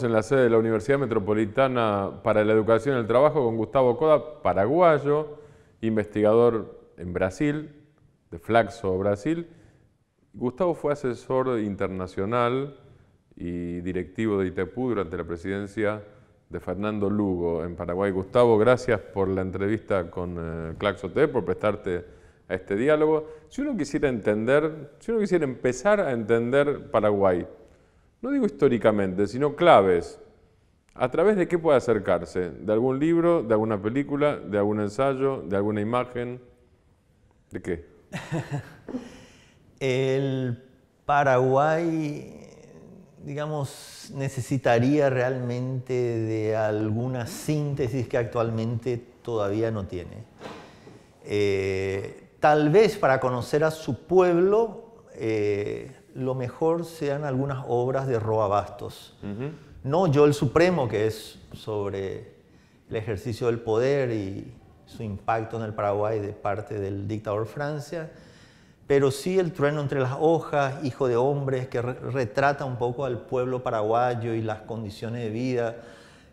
Estamos en la sede de la Universidad Metropolitana para la Educación y el Trabajo con Gustavo Coda, paraguayo, investigador en Brasil, de Flaxo, Brasil. Gustavo fue asesor internacional y directivo de ITEPU durante la presidencia de Fernando Lugo en Paraguay. Gustavo, gracias por la entrevista con eh, Claxo T, por prestarte a este diálogo. Si uno quisiera entender, si uno quisiera empezar a entender Paraguay, no digo históricamente, sino claves. ¿A través de qué puede acercarse? ¿De algún libro, de alguna película, de algún ensayo, de alguna imagen? ¿De qué? El Paraguay, digamos, necesitaría realmente de alguna síntesis que actualmente todavía no tiene. Eh, tal vez para conocer a su pueblo, eh, lo mejor sean algunas obras de Roa Bastos. No Yo el Supremo, que es sobre el ejercicio del poder y su impacto en el Paraguay de parte del dictador Francia, pero sí El trueno entre las hojas, Hijo de hombres, que retrata un poco al pueblo paraguayo y las condiciones de vida.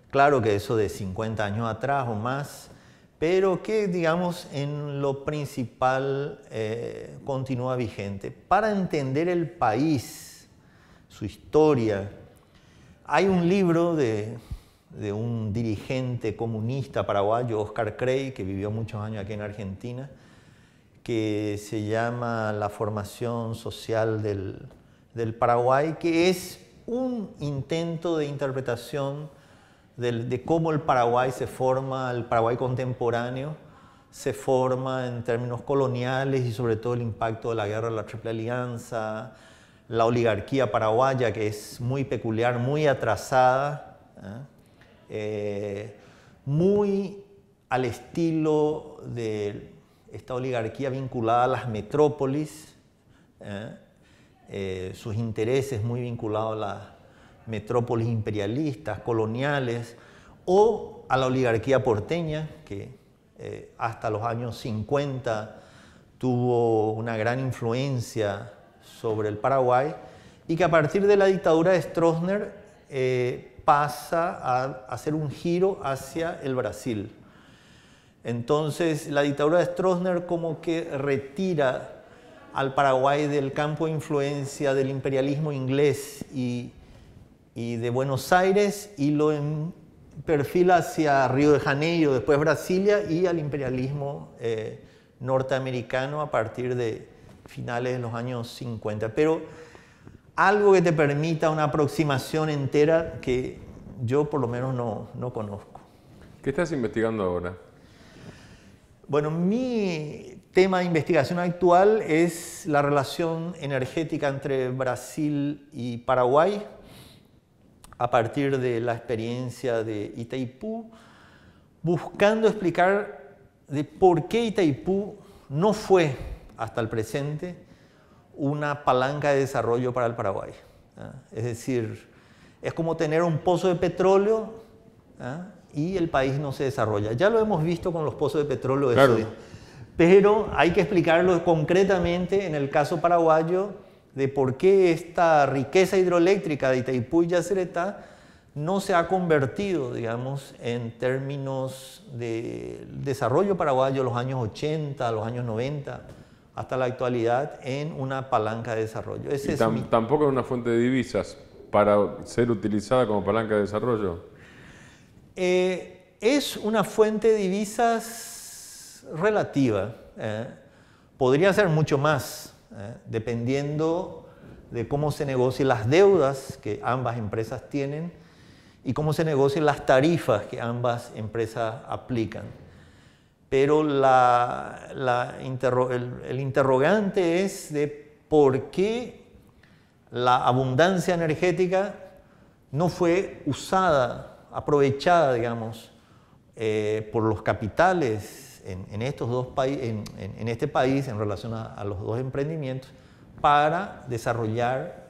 Claro que eso de 50 años atrás o más, pero que, digamos, en lo principal eh, continúa vigente. Para entender el país, su historia, hay un libro de, un dirigente comunista paraguayo, Oscar Crey, que vivió muchos años aquí en Argentina, que se llama La formación social del, del Paraguay, que es un intento de interpretación de, cómo el Paraguay se forma, el Paraguay contemporáneo se forma en términos coloniales y sobre todo el impacto de la guerra de la Triple Alianza, la oligarquía paraguaya que es muy peculiar, muy atrasada, ¿eh? Eh, muy al estilo de esta oligarquía vinculada a las metrópolis, ¿eh? sus intereses muy vinculados a la metrópolis imperialistas, coloniales, o a la oligarquía porteña, que eh, hasta los años 50 tuvo una gran influencia sobre el Paraguay, y que a partir de la dictadura de Stroessner eh, pasa a hacer un giro hacia el Brasil. Entonces la dictadura de Stroessner como que retira al Paraguay del campo de influencia del imperialismo inglés y y de Buenos Aires y lo en perfil hacia Río de Janeiro, después Brasilia y al imperialismo eh, norteamericano a partir de finales de los años 50. Pero algo que te permita una aproximación entera que yo por lo menos no, no conozco. ¿Qué estás investigando ahora? Bueno, mi tema de investigación actual es la relación energética entre Brasil y Paraguay a partir de la experiencia de Itaipú, buscando explicar de por qué Itaipú no fue hasta el presente una palanca de desarrollo para el Paraguay. ¿ah? Es decir, es como tener un pozo de petróleo ¿ah? y el país no se desarrolla. Ya lo hemos visto con los pozos de petróleo de claro. pero hay que explicarlo concretamente en el caso paraguayo de por qué esta riqueza hidroeléctrica de Itaipú y Yacyretá no se ha convertido, digamos, en términos de desarrollo paraguayo los años 80, los años 90, hasta la actualidad, en una palanca de desarrollo. y tampoco es una fuente de divisas para ser utilizada como palanca de desarrollo. Eh, es una fuente de divisas relativa. ¿eh? podría ser mucho más. ¿Eh? dependiendo de cómo se negocien las deudas que ambas empresas tienen y cómo se negocien las tarifas que ambas empresas aplican. Pero el, interrogante es de por qué la abundancia energética no fue usada, aprovechada, digamos, eh, por los capitales en, estos dos en, en, este país en relación a, los dos emprendimientos para desarrollar,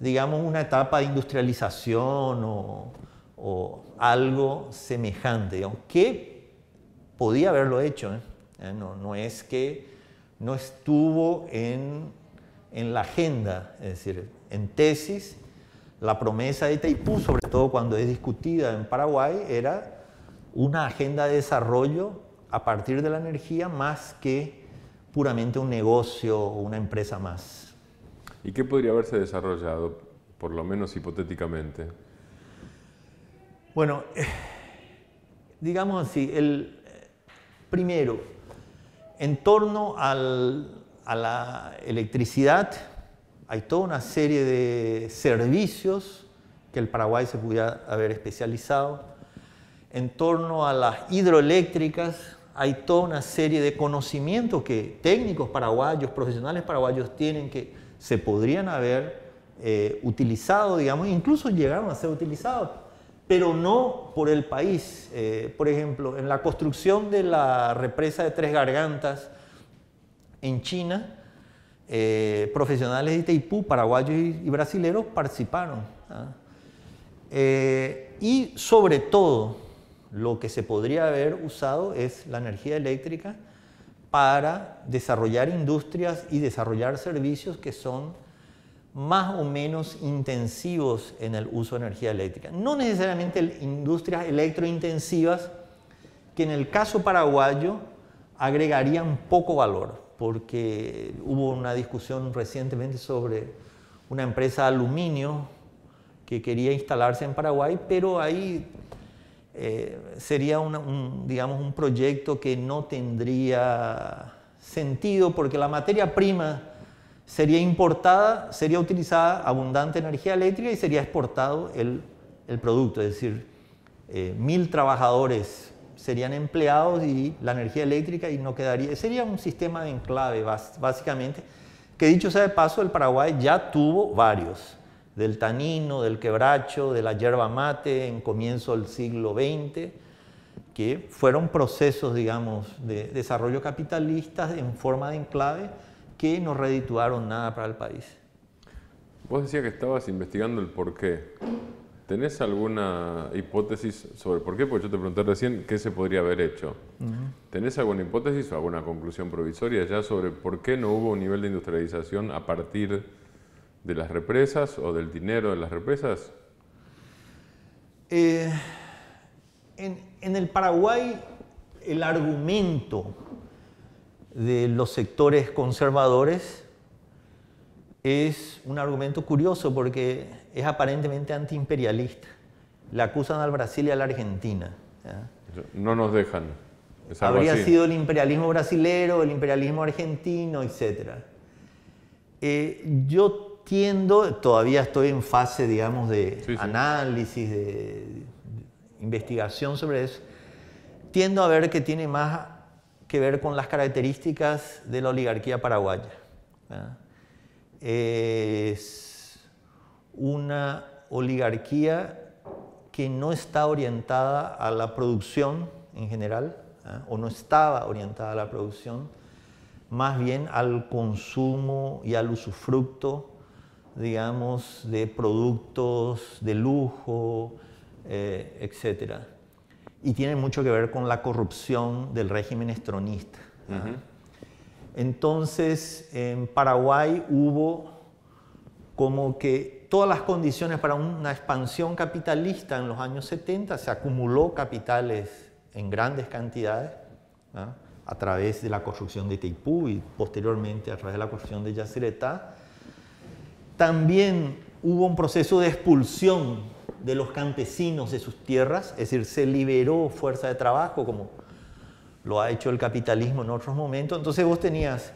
digamos, una etapa de industrialización o, o algo semejante, digamos, que podía haberlo hecho. ¿eh? Eh, no, no, es que no estuvo en, en la agenda, es decir, en tesis, La promesa de Itaipú, sobre todo cuando es discutida en Paraguay, era una agenda de desarrollo a partir de la energía más que puramente un negocio o una empresa más. ¿Y qué podría haberse desarrollado, por lo menos hipotéticamente? Bueno, eh, digamos así, el, primero, en torno a la electricidad, hay toda una serie de servicios que el Paraguay se pudiera haber especializado. En torno a las hidroeléctricas, hay toda una serie de conocimientos que técnicos paraguayos, profesionales paraguayos tienen que se podrían haber eh, utilizado, digamos, incluso llegaron a ser utilizados, pero no por el país. Eh, por ejemplo, en la construcción de la represa de Tres Gargantas en China, eh, profesionales de Itaipú, paraguayos y, brasileños participaron. ¿ah? y sobre todo, lo que se podría haber usado es la energía eléctrica para desarrollar industrias y desarrollar servicios que son más o menos intensivos en el uso de energía eléctrica. No necesariamente industrias electrointensivas que en el caso paraguayo agregarían poco valor, porque hubo una discusión recientemente sobre una empresa de aluminio que quería instalarse en Paraguay, pero ahí eh, sería un, digamos, un proyecto que no tendría sentido porque la materia prima sería importada, sería utilizada abundante energía eléctrica y sería exportado el, el producto, es decir, eh, mil trabajadores serían empleados y la energía eléctrica y no quedaría, sería un sistema de enclave básicamente, que dicho sea de paso, el Paraguay ya tuvo varios del tanino, del quebracho, de la yerba mate en comienzo del siglo XX, que fueron procesos, digamos, de desarrollo capitalista en forma de enclave que no redituaron nada para el país. Vos decías que estabas investigando el por qué. ¿Tenés alguna hipótesis sobre por qué? Porque yo te pregunté recién qué se podría haber hecho. ¿Tenés alguna hipótesis o alguna conclusión provisoria ya sobre por qué no hubo un nivel de industrialización a partir de las represas o del dinero de las represas? Eh, en, el Paraguay el argumento de los sectores conservadores es un argumento curioso porque es aparentemente antiimperialista. Le acusan al Brasil y a la Argentina. No nos dejan. Habría sido el imperialismo brasilero, el imperialismo argentino, etc. Eh, yo tiendo, todavía estoy en fase, digamos, de análisis, de, investigación sobre eso, tiendo a ver que tiene más que ver con las características de la oligarquía paraguaya. Es una oligarquía que no está orientada a la producción en general, o no estaba orientada a la producción, más bien al consumo y al usufructo digamos, de productos de lujo, eh, etc. Y tiene mucho que ver con la corrupción del régimen estronista. Entonces, en Paraguay hubo como que todas las condiciones para una expansión capitalista en los años 70, se acumuló capitales en grandes cantidades a través de la construcción de Teipú y posteriormente a través de la construcción de Yacyretá también hubo un proceso de expulsión de los campesinos de sus tierras, es decir, se liberó fuerza de trabajo como lo ha hecho el capitalismo en otros momentos. Entonces vos tenías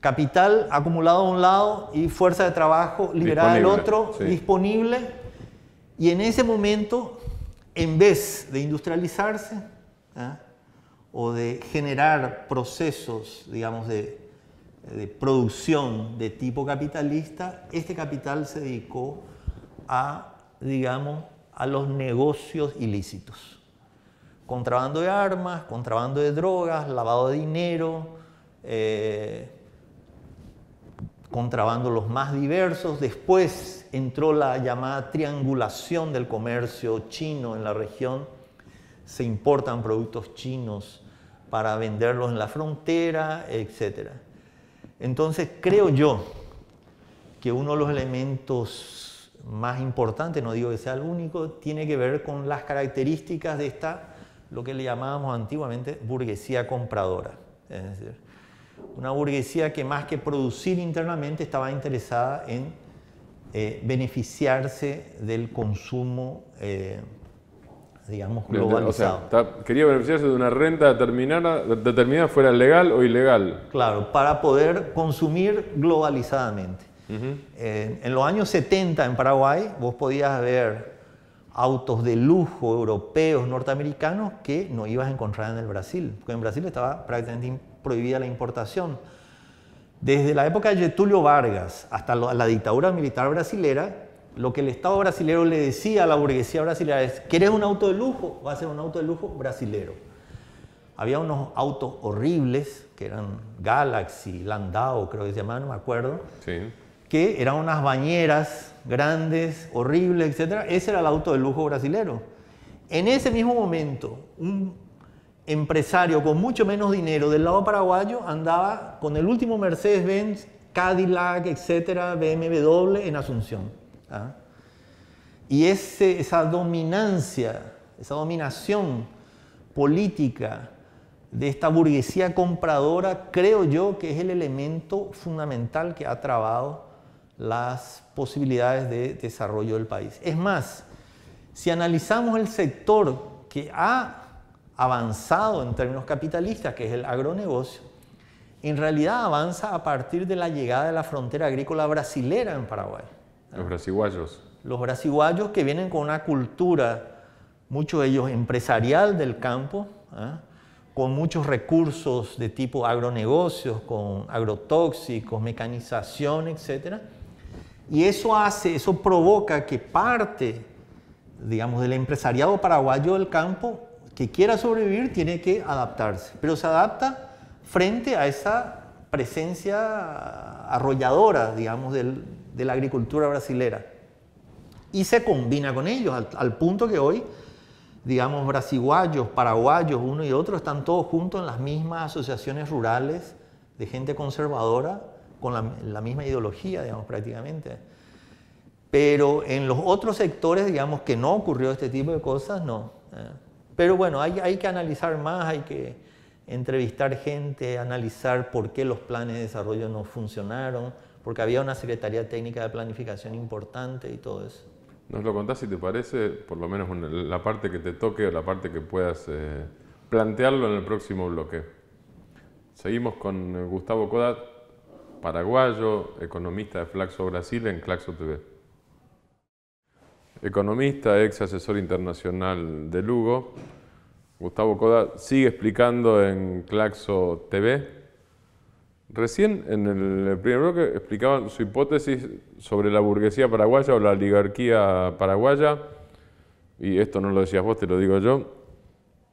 capital acumulado a un lado y fuerza de trabajo liberada del otro, disponible. Y en ese momento, en vez de industrializarse ¿ah? o de generar procesos, digamos, de de producción de tipo capitalista, este capital se dedicó a, digamos, a los negocios ilícitos. Contrabando de armas, contrabando de drogas, lavado de dinero, eh, contrabando los más diversos. Después entró la llamada triangulación del comercio chino en la región. Se importan productos chinos para venderlos en la frontera, etcétera. Entonces creo yo que uno de los elementos más importantes, no digo que sea el único, tiene que ver con las características de esta, lo que le llamábamos antiguamente burguesía compradora. Es decir, una burguesía que más que producir internamente estaba interesada en eh, beneficiarse del consumo, eh, digamos, globalizado. O sea, quería beneficiarse de una renta determinada, determinada, fuera legal o ilegal. Claro, para poder consumir globalizadamente. en los años 70 en Paraguay vos podías ver autos de lujo europeos, norteamericanos, que no ibas a encontrar en el Brasil, porque en Brasil estaba prácticamente prohibida la importación. Desde la época de Getulio Vargas hasta la dictadura militar brasilera, lo que el Estado brasileño le decía a la burguesía brasileña es, ¿querés un auto de lujo? Va a ser un auto de lujo brasilero. Había unos autos horribles, que eran Galaxy, Landau, creo que se llamaban, no me acuerdo, que eran unas bañeras grandes, horribles, etc. Ese era el auto de lujo brasilero. En ese mismo momento, un empresario con mucho menos dinero del lado paraguayo andaba con el último Mercedes-Benz, Cadillac, etcétera, BMW en Asunción. ¿Ah? Y esa dominancia, esa dominación política de esta burguesía compradora, creo yo que es el elemento fundamental que ha trabado las posibilidades de desarrollo del país. Es más, si analizamos el sector que ha avanzado en términos capitalistas, que es el agronegocio, en realidad avanza a partir de la llegada de la frontera agrícola brasilera en Paraguay. Los brasiguayos. Los brasiguayos que vienen con una cultura, muchos de ellos empresarial del campo, ¿ah? con muchos recursos de tipo agronegocios, con agrotóxicos, mecanización, etc. Y eso hace, eso provoca que parte, digamos, del empresariado paraguayo del campo que quiera sobrevivir tiene que adaptarse, pero se adapta frente a esa presencia arrolladora, digamos, de la agricultura brasilera. Y se combina con ellos, al, punto que hoy, digamos, brasiguayos, paraguayos, uno y otro, están todos juntos en las mismas asociaciones rurales de gente conservadora, con la, misma ideología, digamos, prácticamente. Pero en los otros sectores, digamos, que no ocurrió este tipo de cosas, no. ¿eh? Pero bueno, hay, hay que analizar más, hay que entrevistar gente, analizar por qué los planes de desarrollo no funcionaron, porque había una Secretaría Técnica de Planificación importante y todo eso. Nos lo contás si te parece, por lo menos la parte que te toque o la parte que puedas eh, plantearlo en el próximo bloque. Seguimos con eh, Gustavo Codat, paraguayo, economista de Flaxo Brasil en Claxo TV. Economista, ex asesor internacional de Lugo, Gustavo Coda sigue explicando en Claxo TV. Recién en el primer bloque explicaban su hipótesis sobre la burguesía paraguaya o la oligarquía paraguaya, y esto no lo decías vos, te lo digo yo,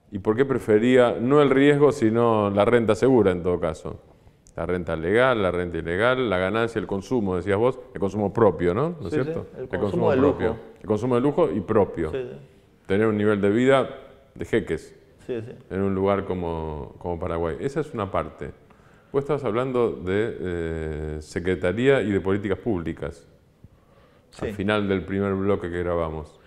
y por qué prefería no el riesgo, sino la renta segura en todo caso. La renta legal, la renta ilegal, la ganancia, el consumo, decías vos, el consumo propio, ¿no? ¿No es cierto? el, consumo propio. Lujo. El consumo de lujo y propio. Tener un nivel de vida de jeques en un lugar como, como, Paraguay. Esa es una parte. Vos estabas hablando de eh, Secretaría y de Políticas Públicas al final del primer bloque que grabamos.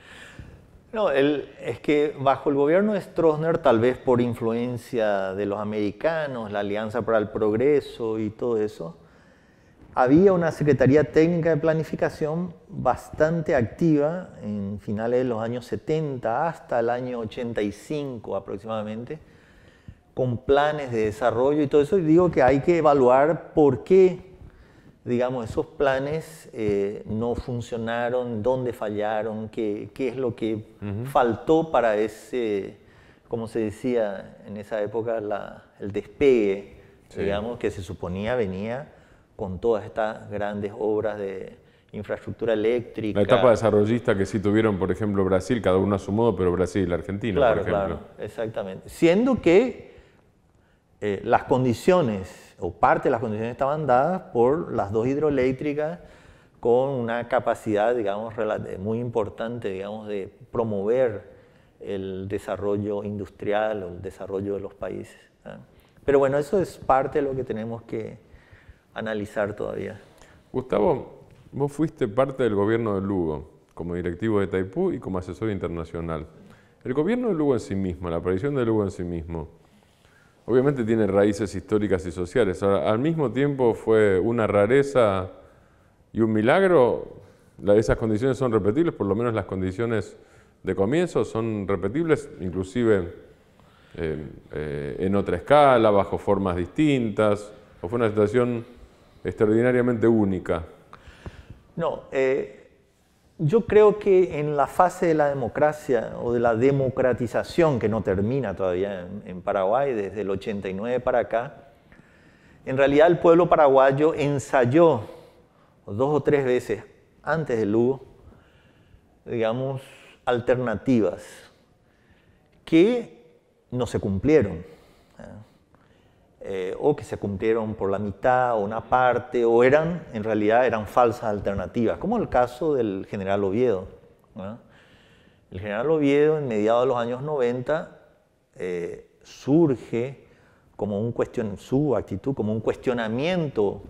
No, es que bajo el gobierno de Stroessner, tal vez por influencia de los americanos, la Alianza para el Progreso y todo eso, había una Secretaría Técnica de Planificación bastante activa en finales de los años 70 hasta el año 85 aproximadamente, con planes de desarrollo y todo eso. Y digo que hay que evaluar por qué digamos, esos planes eh, no funcionaron, dónde fallaron, qué, qué es lo que faltó para ese, como se decía en esa época, la, el despegue, digamos, que se suponía venía con todas estas grandes obras de infraestructura eléctrica. La etapa desarrollista que sí tuvieron, por ejemplo, Brasil, cada uno a su modo, pero Brasil y la Argentina, por ejemplo. Claro, exactamente. Siendo que eh, las condiciones o parte de las condiciones estaban dadas por las dos hidroeléctricas con una capacidad, digamos, muy importante, digamos, de promover el desarrollo industrial o el desarrollo de los países. Pero bueno, eso es parte de lo que tenemos que analizar todavía. Gustavo, vos fuiste parte del gobierno de Lugo. como directivo de Taipú y como asesor internacional. El gobierno de Lugo en sí mismo, la aparición de Lugo en sí mismo, obviamente tiene raíces históricas y sociales. al mismo tiempo fue una rareza y un milagro. esas condiciones son repetibles, por lo menos las condiciones de comienzo son repetibles, inclusive eh, eh, en otra escala, bajo formas distintas, o fue una situación extraordinariamente única. No, eh, yo creo que en la fase de la democracia o de la democratización que no termina todavía en, Paraguay desde el 89 para acá, en realidad el pueblo paraguayo ensayó dos o tres veces antes de Lugo, digamos, alternativas que no se cumplieron. Eh, o que se cumplieron por la mitad o una parte, o eran, en realidad eran falsas alternativas, como el caso del general Oviedo. El general Oviedo en mediados de los años 90 eh, surge como un cuestión, su actitud como un cuestionamiento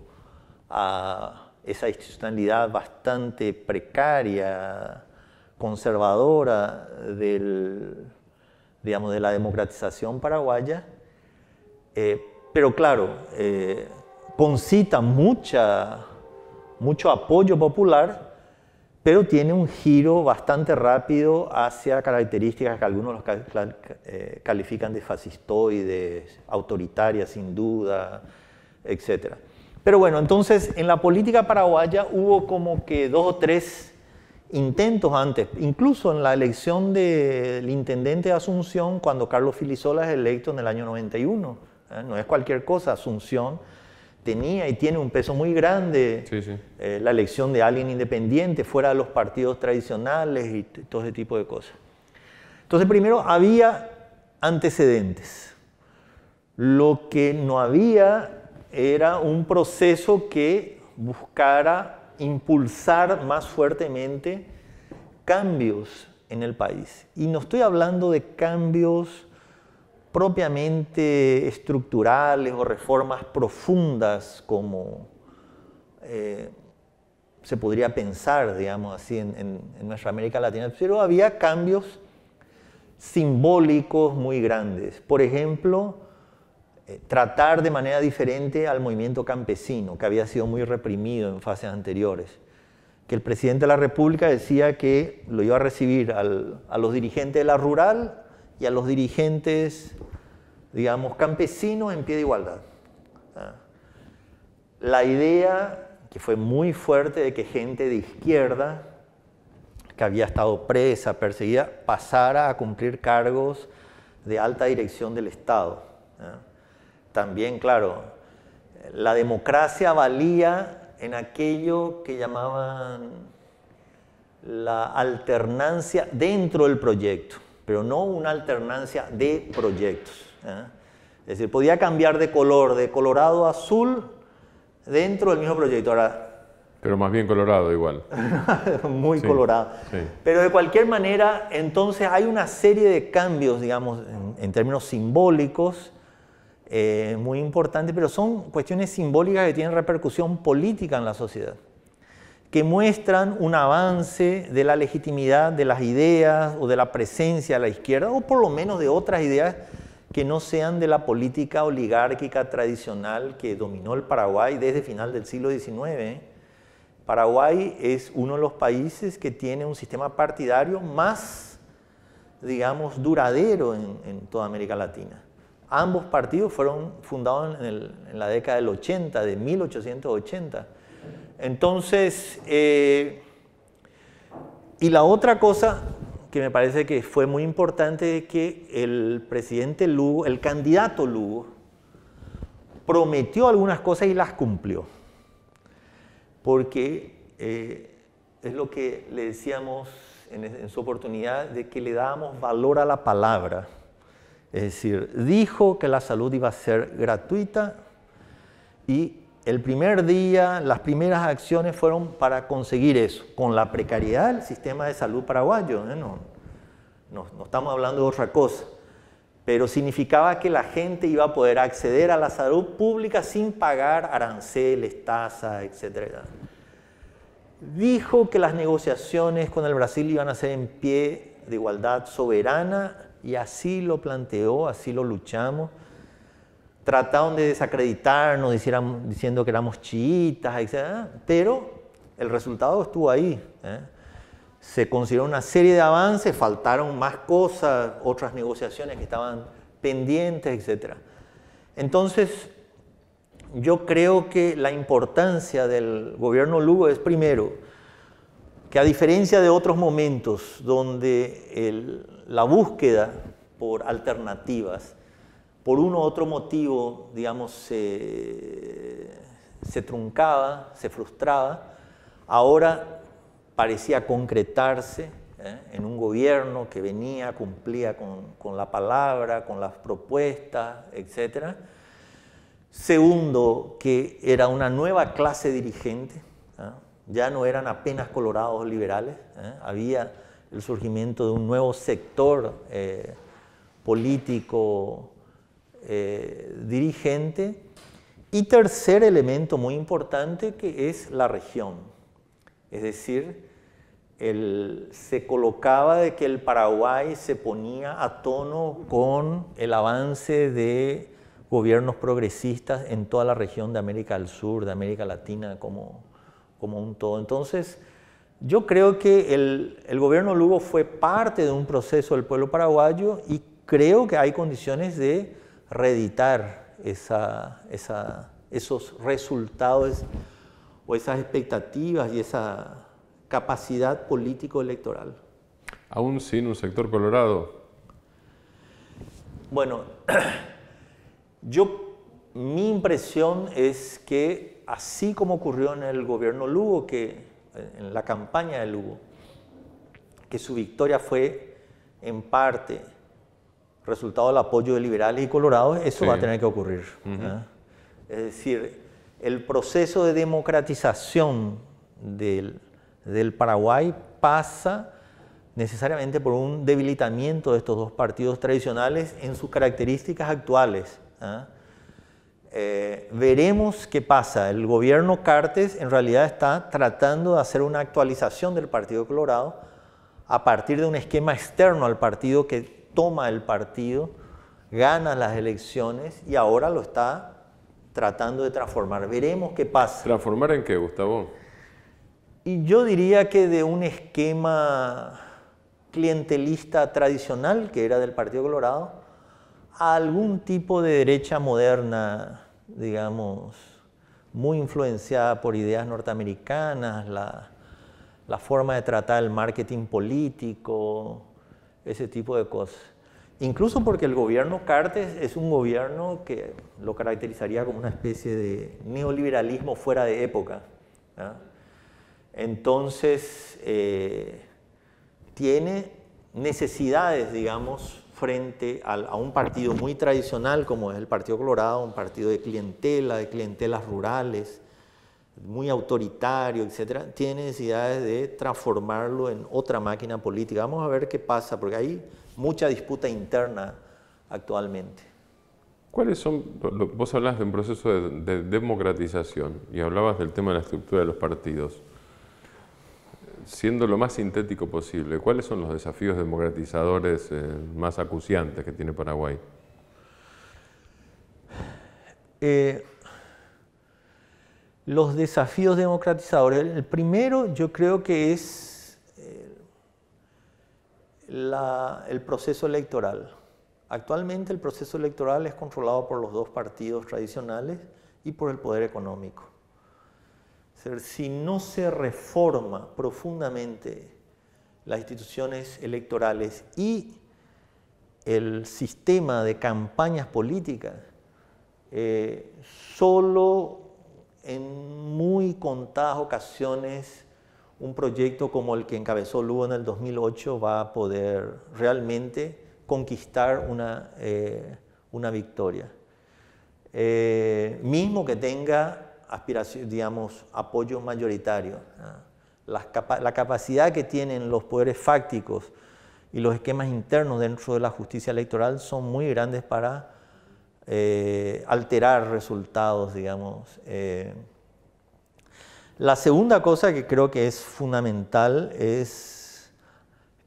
a esa institucionalidad bastante precaria, conservadora del, digamos, de la democratización paraguaya, eh, pero claro, eh, concita mucha, mucho apoyo popular, pero tiene un giro bastante rápido hacia características que algunos los eh, califican de fascistoides, autoritarias sin duda, etc. Pero bueno, entonces en la política paraguaya hubo como que dos o tres intentos antes, incluso en la elección del intendente de Asunción, cuando Carlos Filisola es electo en el año 91 ¿eh? no es cualquier cosa. Asunción tenía y tiene un peso muy grande eh, la elección de alguien independiente fuera de los partidos tradicionales y todo ese tipo de cosas. Entonces, primero había antecedentes. Lo que no había era un proceso que buscara impulsar más fuertemente cambios en el país. Y no estoy hablando de cambios propiamente estructurales o reformas profundas como eh, se podría pensar, digamos así, en, nuestra América Latina, pero había cambios simbólicos muy grandes. Por ejemplo, eh, tratar de manera diferente al movimiento campesino, que había sido muy reprimido en fases anteriores. Que el presidente de la República decía que lo iba a recibir a los dirigentes de la rural y a los dirigentes, digamos, campesinos en pie de igualdad. ¿ah? La idea, que fue muy fuerte, de que gente de izquierda, que había estado presa, perseguida, pasara a cumplir cargos de alta dirección del Estado. ¿ah? También, claro, la democracia valía en aquello que llamaban la alternancia dentro del proyecto pero no una alternancia de proyectos. ¿eh? Es decir, podía cambiar de color, de colorado a azul, dentro del mismo proyecto. Ahora, pero más bien colorado igual. Muy colorado. Pero de cualquier manera, entonces hay una serie de cambios, digamos, en, términos simbólicos, eh, muy importantes, pero son cuestiones simbólicas que tienen repercusión política en la sociedad que muestran un avance de la legitimidad de las ideas o de la presencia de la izquierda, o por lo menos de otras ideas que no sean de la política oligárquica tradicional que dominó el Paraguay desde final del siglo XIX. Paraguay es uno de los países que tiene un sistema partidario más, digamos, duradero en, toda América Latina. Ambos partidos fueron fundados en, en la década del 80, de 1880 entonces, eh, y la otra cosa que me parece que fue muy importante es que el presidente Lugo, el candidato Lugo, prometió algunas cosas y las cumplió. Porque eh, es lo que le decíamos en, su oportunidad, de que le dábamos valor a la palabra. Es decir, dijo que la salud iba a ser gratuita y el primer día, las primeras acciones fueron para conseguir eso, con la precariedad del sistema de salud paraguayo. ¿eh? No, no, estamos hablando de otra cosa, pero significaba que la gente iba a poder acceder a la salud pública sin pagar aranceles, tasas, etc. dijo que las negociaciones con el Brasil iban a ser en pie de igualdad soberana y así lo planteó, así lo luchamos. Trataron de desacreditarnos diciendo que éramos chiitas, etc. Pero el resultado estuvo ahí. ¿eh? Se consideró una serie de avances, faltaron más cosas, otras negociaciones que estaban pendientes, etc. Entonces, yo creo que la importancia del gobierno Lugo es primero que a diferencia de otros momentos donde la búsqueda por alternativas, por uno u otro motivo, digamos, se, truncaba, se frustraba, ahora parecía concretarse ¿eh? en un gobierno que venía, cumplía con, con la palabra, con las propuestas, etcétera Segundo, que era una nueva clase dirigente, ¿ah? ya no eran apenas colorados liberales, ¿eh? había el surgimiento de un nuevo sector eh, político eh, dirigente. Y tercer elemento muy importante que es la región, es decir, se colocaba de que el Paraguay se ponía a tono con el avance de gobiernos progresistas en toda la región de América del Sur, de América Latina como, como un todo. Entonces, yo creo que el, el, gobierno Lugo fue parte de un proceso del pueblo paraguayo y creo que hay condiciones de reeditar esa, esa, esos resultados o esas expectativas y esa capacidad político-electoral. ¿Aún sin un sector colorado? Bueno, Yo, mi impresión es que así como ocurrió en el gobierno Lugo, que en la campaña de Lugo, que su victoria fue en parte resultado del apoyo de liberales y colorados, eso va a tener que ocurrir. ¿eh? Es decir, el proceso de democratización del, del, Paraguay pasa necesariamente por un debilitamiento de estos dos partidos tradicionales en sus características actuales. ¿ah? Eh, veremos qué pasa. El gobierno Cartes en realidad está tratando de hacer una actualización del Partido Colorado a partir de un esquema externo al partido que toma el partido, gana las elecciones y ahora lo está tratando de transformar. Veremos qué pasa. ¿Transformar en qué, Gustavo? Y yo diría que de un esquema clientelista tradicional que era del Partido Colorado, algún tipo de derecha moderna, digamos, muy influenciada por ideas norteamericanas, la, forma de tratar el marketing político, ese tipo de cosas. Incluso porque el gobierno Cartes es un gobierno que lo caracterizaría como una especie de neoliberalismo fuera de época. Entonces, eh, tiene necesidades, digamos, frente a, un partido muy tradicional como es el Partido Colorado, un partido de clientela, de clientelas rurales, muy autoritario, etcétera, tiene necesidades de transformarlo en otra máquina política. Vamos a ver qué pasa, porque hay mucha disputa interna actualmente. ¿Cuáles son, vos hablas de un proceso de democratización y hablabas del tema de la estructura de los partidos siendo lo más sintético posible, ¿cuáles son los desafíos democratizadores eh, más acuciantes que tiene Paraguay? Eh, los desafíos democratizadores, el primero yo creo que es eh, el proceso electoral. Actualmente el proceso electoral es controlado por los dos partidos tradicionales y por el poder económico si no se reforma profundamente las instituciones electorales y el sistema de campañas políticas, eh, solo en muy contadas ocasiones un proyecto como el que encabezó Lugo en el 2008 va a poder realmente conquistar una, eh, una victoria. Eh, mismo que tenga aspiración, digamos, apoyo mayoritario. La, capacidad que tienen los poderes fácticos y los esquemas internos dentro de la justicia electoral son muy grandes para eh, alterar resultados, digamos. Eh. La segunda cosa que creo que es fundamental es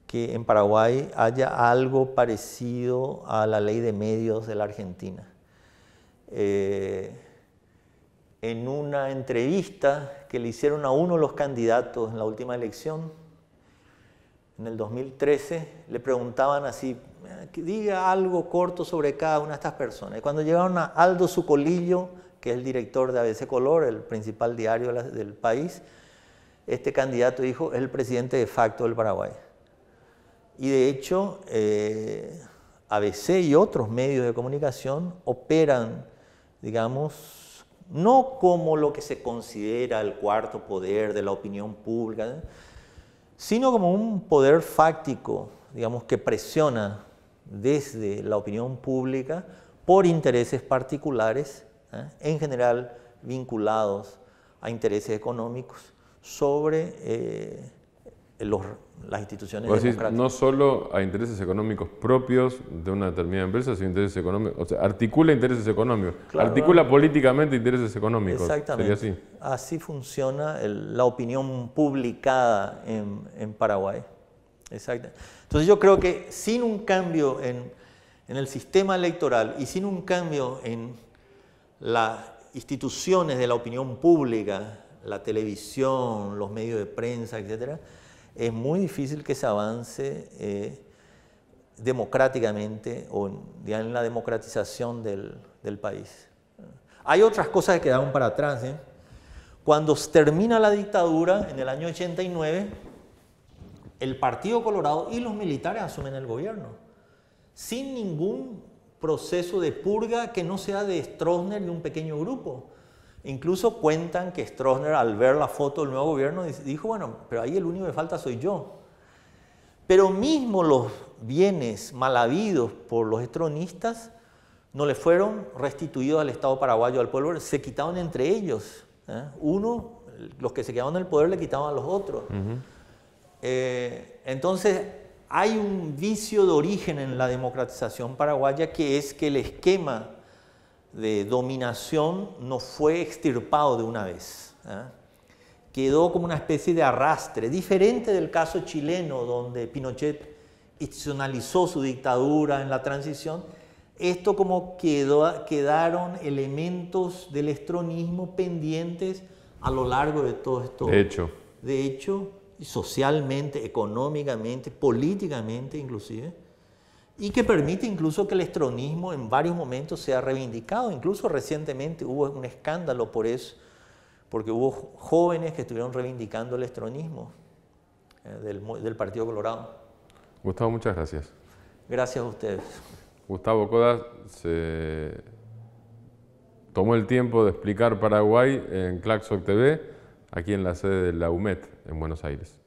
que en Paraguay haya algo parecido a la ley de medios de la Argentina. Eh, en una entrevista que le hicieron a uno de los candidatos en la última elección, en el 2013, le preguntaban así, diga algo corto sobre cada una de estas personas. Y cuando llegaron a Aldo Sucolillo, que es el director de ABC Color, el principal diario del país, este candidato dijo, es el presidente de facto del Paraguay. Y de hecho, eh, ABC y otros medios de comunicación operan, digamos, no como lo que se considera el cuarto poder de la opinión pública, sino como un poder fáctico, digamos, que presiona desde la opinión pública por intereses particulares, ¿eh? en general vinculados a intereses económicos, sobre eh, las instituciones democráticas. no solo a intereses económicos propios de una determinada empresa, sino intereses económicos, o sea, articula intereses económicos, articula políticamente intereses económicos. Exactamente. así. así funciona la opinión publicada en, en Paraguay. Exacto. Entonces yo creo que sin un cambio en, el sistema electoral y sin un cambio en las instituciones de la opinión pública, la televisión, los medios de prensa, etc., es muy difícil que se avance eh, democráticamente o en la democratización del, país. Hay otras cosas que quedaron para atrás. ¿eh? Cuando termina la dictadura en el año 89, el Partido Colorado y los militares asumen el gobierno, sin ningún proceso de purga que no sea de Stroessner y un pequeño grupo. Incluso cuentan que Stroessner al ver la foto del nuevo gobierno dijo, bueno, pero ahí el único que falta soy yo. Pero mismo los bienes mal habidos por los estronistas no le fueron restituidos al Estado paraguayo, al pueblo, se quitaban entre ellos. ¿eh? Uno, los que se quedaban en el poder le quitaban a los otros. Eh, entonces, hay un vicio de origen en la democratización paraguaya que es que el esquema de dominación no fue extirpado de una vez. ¿eh? Quedó como una especie de arrastre, diferente del caso chileno, donde Pinochet institucionalizó su dictadura en la transición. Esto como quedó, quedaron elementos del estronismo pendientes a lo largo de todo esto. De hecho. De hecho, socialmente, económicamente, políticamente inclusive, y que permite incluso que el estronismo en varios momentos sea reivindicado. Incluso recientemente hubo un escándalo por eso, porque hubo jóvenes que estuvieron reivindicando el estronismo eh, del, del, Partido Colorado. Gustavo, muchas gracias. Gracias a ustedes. Gustavo Codas se tomó el tiempo de explicar Paraguay en Claxoc TV aquí en la sede de la UMET en Buenos Aires.